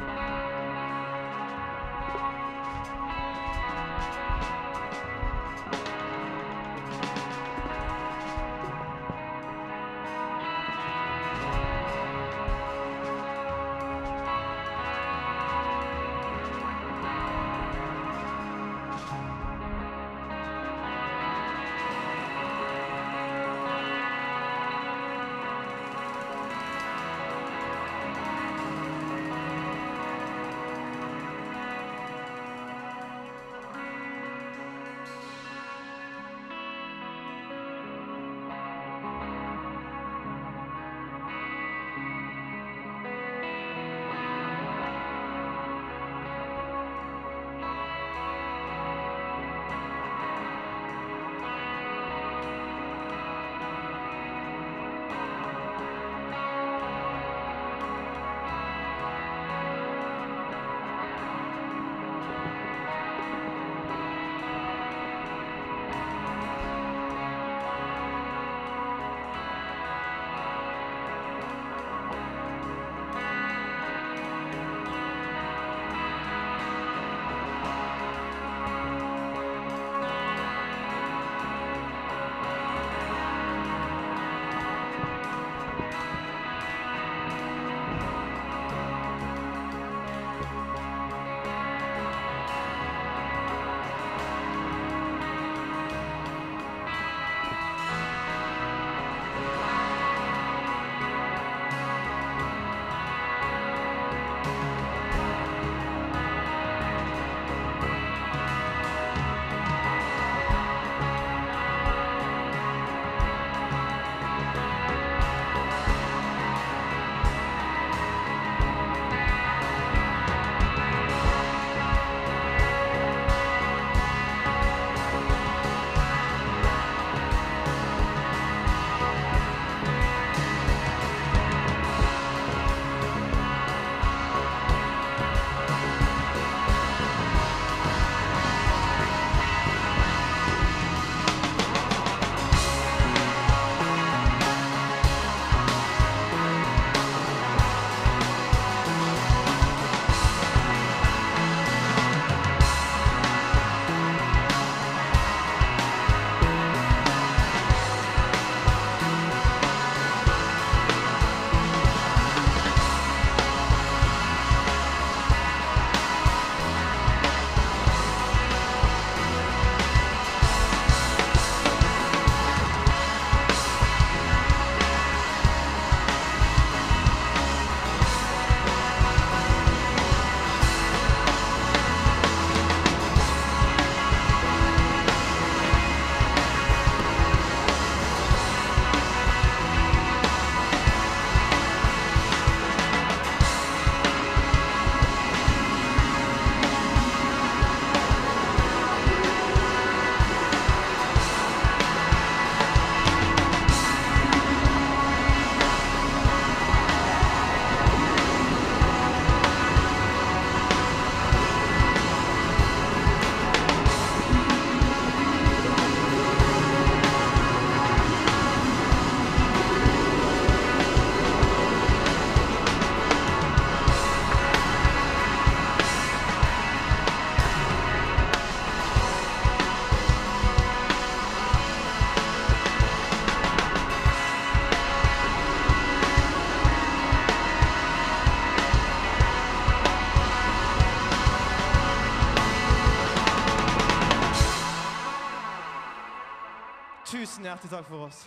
Bye. Hjertelig takk for oss.